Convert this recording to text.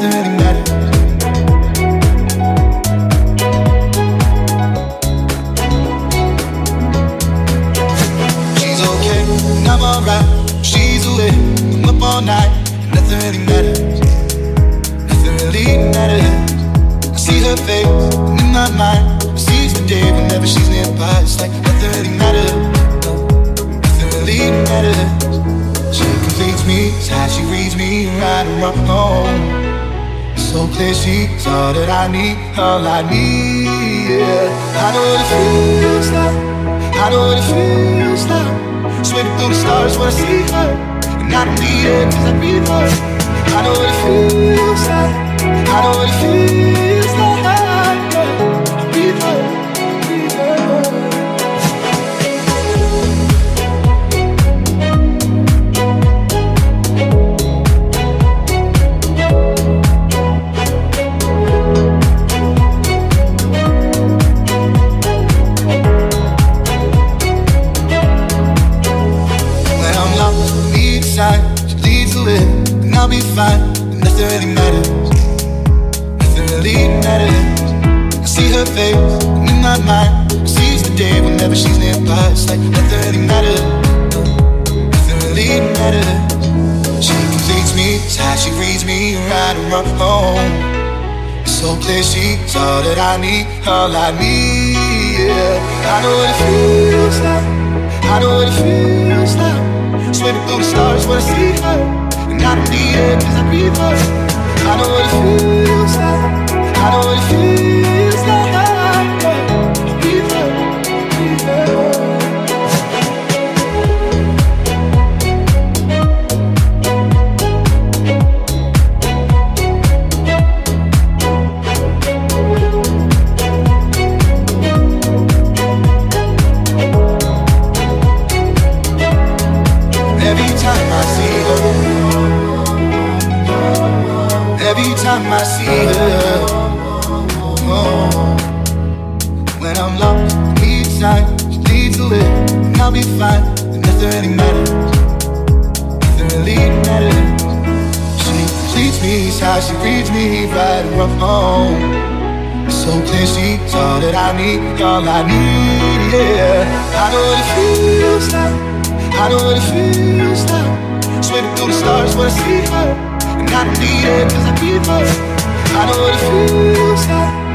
nothing really mattered. She's okay, and I'm alright. She's away, I'm up all night. Nothing really matters. Nothing really matters. I see her face, in my mind, I seize the day whenever she's near by. It's like nothing really matters. Nothing really matters. She completes me, it's how she reads me, right or wrong. So clear, she's all that I need, all I need. Yeah. I know what it feels like. I know what it feels like. Sweating through the stars when I see her, and I don't need it 'cause I breathe her. I know what it feels like. I know what it feels I'll be fine. And nothing really matters. Nothing really matters. I see her face, and in my mind, I seize the day whenever she's nearby. It's like nothing really matters. Nothing really matters. She completes me, it's how she reads me right and wrong. Oh, so clear, she's all that I need, all I need. Yeah. I know what it feels like. I know what it feels like. Swimming through the stars when I see her, don't need it 'cause I breathe her. I know what it feels like. I know what it feels every time I see her, oh, when I'm need time, she leads the way, and I'll be fine, and nothing really matters, nothing really matters. She completes me, how she reads me right and wrong. So clear, she's all that I need, all I need, yeah. I know what it feels like. I know what it feels like Swimming through the stars when I see her And I don't need it. Cause I breathe her I know what it feels like